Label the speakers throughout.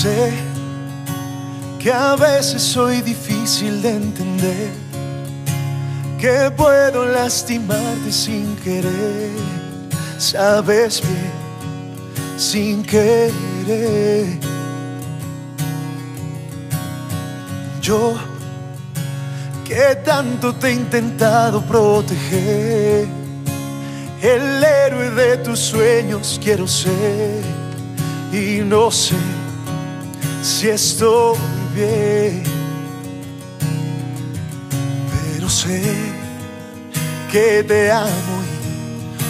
Speaker 1: sé que a veces soy difícil de entender, que puedo lastimarte sin querer, sabes bien, sin querer. Yo que tanto te he intentado proteger, el héroe de tus sueños quiero ser y no sé si estoy bien, pero sé que te amo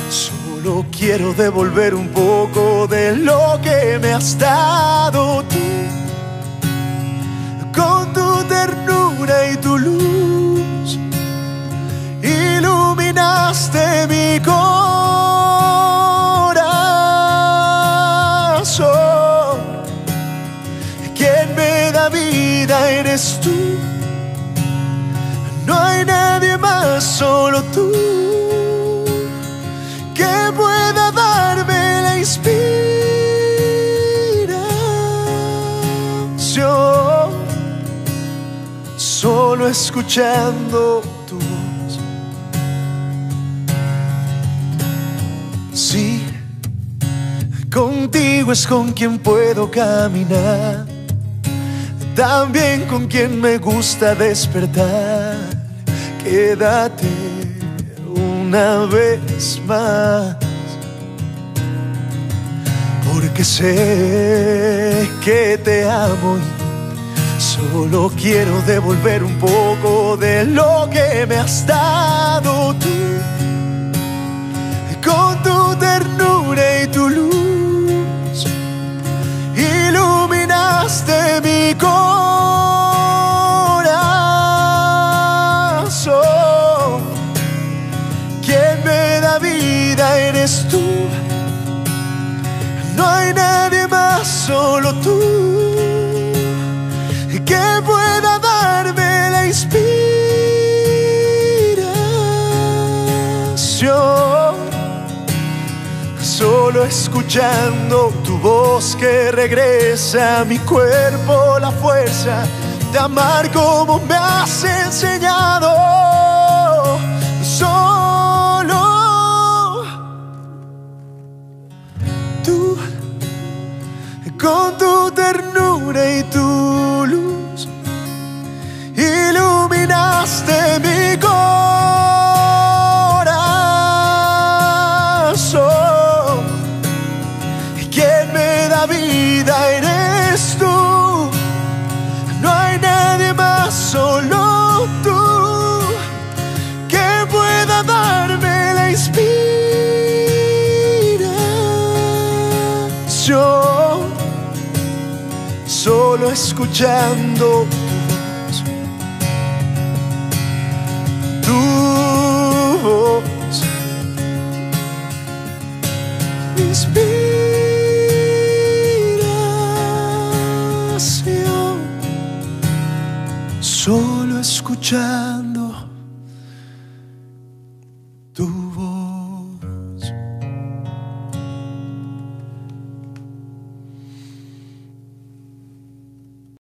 Speaker 1: y solo quiero devolver un poco de lo que me has dado tú, con tu ternura y tu luz, iluminaste eres tú. No hay nadie más, solo tú, que pueda darme la inspiración. Solo escuchando tu voz. Sí, contigo es con quien puedo caminar también con quien me gusta despertar. Quédate una vez más, porque sé que te amo y solo quiero devolver un poco de lo que me has dado tú, eres tú. No hay nadie más, solo tú, que pueda darme la inspiración solo escuchando tu voz que regresa a mi cuerpo la fuerza de amar como me has con tu ternura y tu luz, iluminaste inspiración. Solo escuchando tu voz. Inspiración, solo escuchando